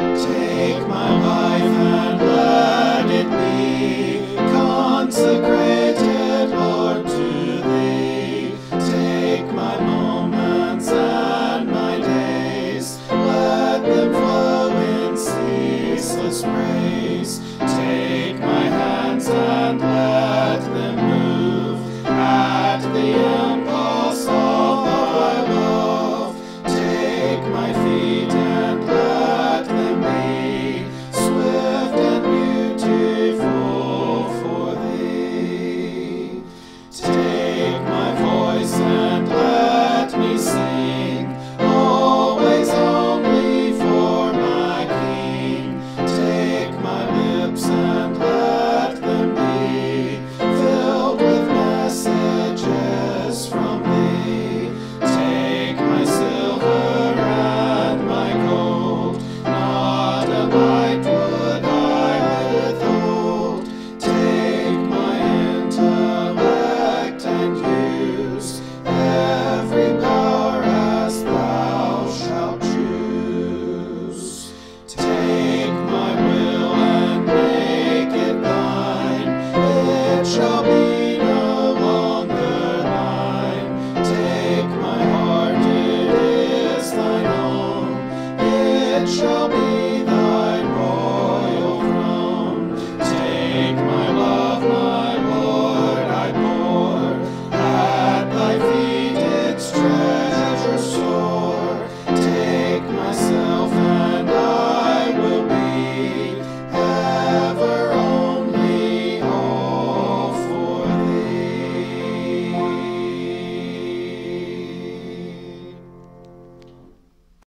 Take my life and let it be consecrated, Lord, to Thee. Take my moments and my days, let them flow in ceaseless praise. Take shall be.